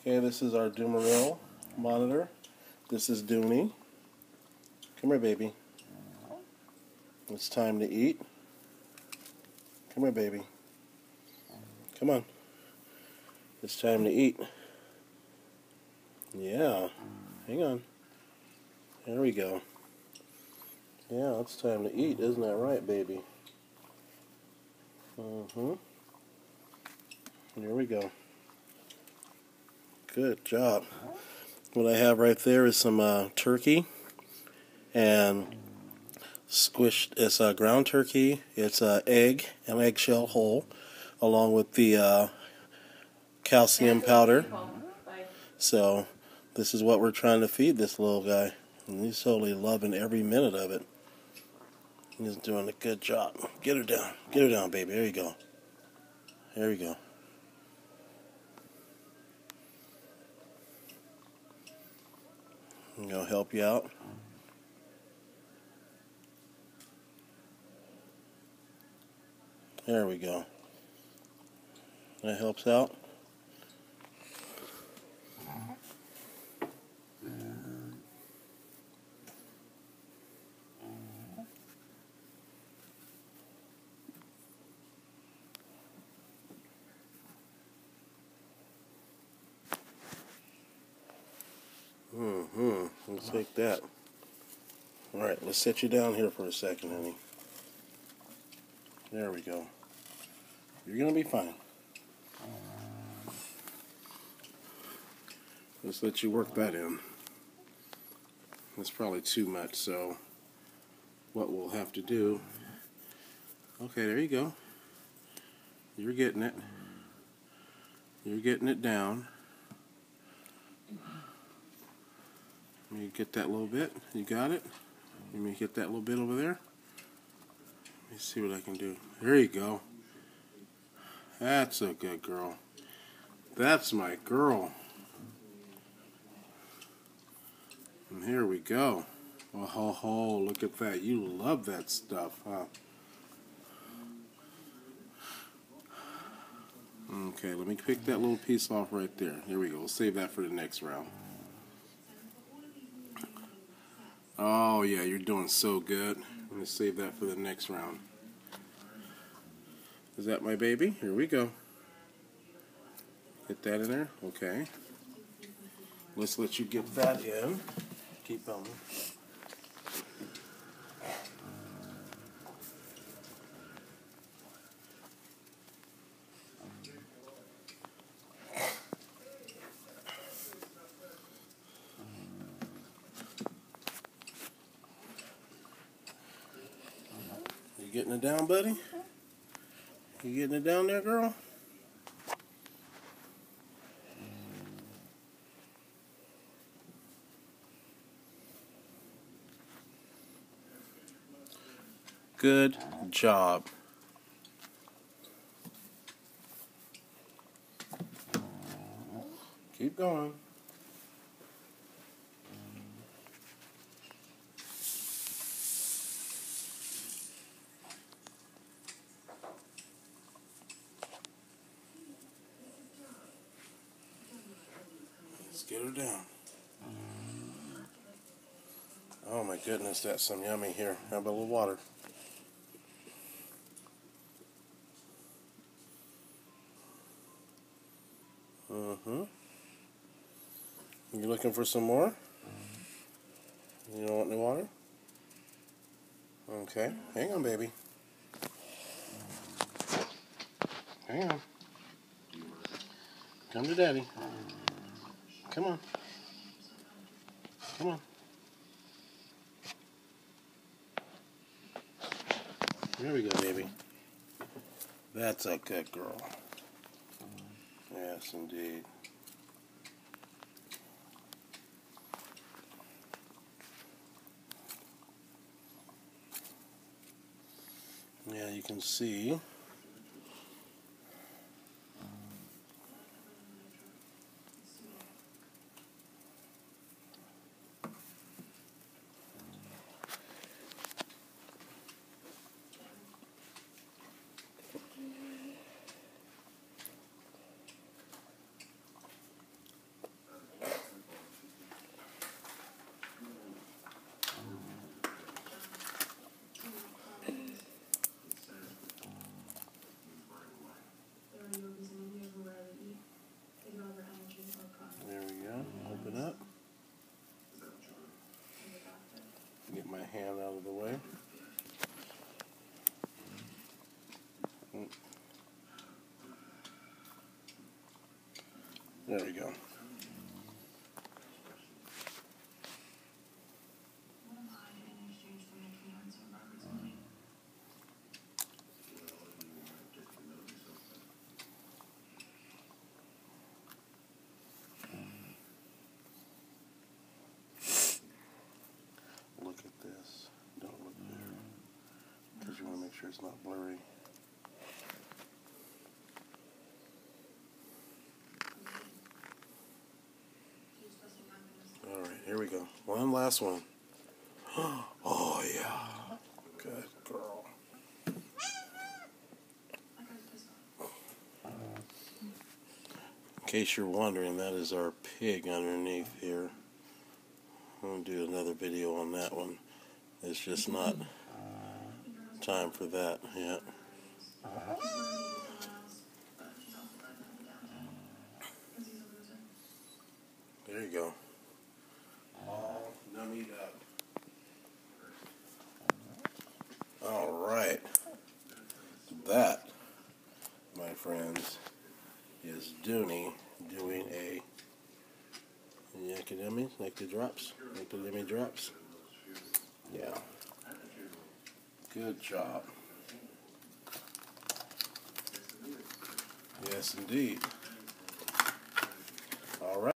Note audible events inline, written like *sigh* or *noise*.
Okay, this is our Dumeril monitor. This is Dooney. Come here, baby. It's time to eat. Come here, baby. Come on. It's time to eat. Yeah. Hang on. There we go. Yeah, it's time to eat, isn't that right, baby? Mm-hmm. Here we go. Good job. What I have right there is some uh, turkey and squished. It's a ground turkey. It's a egg, an eggshell whole, along with the uh, calcium powder. So this is what we're trying to feed this little guy, and he's totally loving every minute of it. He's doing a good job. Get her down. Get her down, baby. There you go. There you go. Going to help you out. There we go. That helps out. Mm-hmm. Let's take that. All right, let's set you down here for a second, honey. There we go. You're going to be fine. Let's let you work that in. That's probably too much, so what we'll have to do... Okay, there you go. You're getting it. You're getting it down. Let me get that little bit. You got it? Let me get that little bit over there. Let me see what I can do. There you go. That's a good girl. That's my girl. And here we go. Oh, ho, ho, look at that. You love that stuff, huh? Okay, let me pick that little piece off right there. Here we go. We'll save that for the next round. Oh, yeah, you're doing so good. I'm to save that for the next round. Is that my baby? Here we go. Get that in there? Okay. Let's let you get that in. Keep going. You getting it down, buddy? You getting it down there, girl? Good job. Keep going. Let's get her down. Oh my goodness, that's some yummy here. How about a little water? Mm-hmm. You looking for some more? You don't want any water? Okay. Hang on, baby. Hang on. Come to daddy. Come on. Come on. There we go, baby. That's a good girl. Yes, indeed. Yeah, you can see. up. Get my hand out of the way. Mm. There we go. It's not blurry. All right, here we go. One last one. *gasps* Oh, yeah. Good girl. In case you're wondering, that is our pig underneath here. I'm to do another video on that one. It's just not time for that yet. There you go. All right. That, my friends, is Dooney doing a Yakademi, like the drops, like the Yakademi drops. Yeah. Good job. Yes, indeed. All right.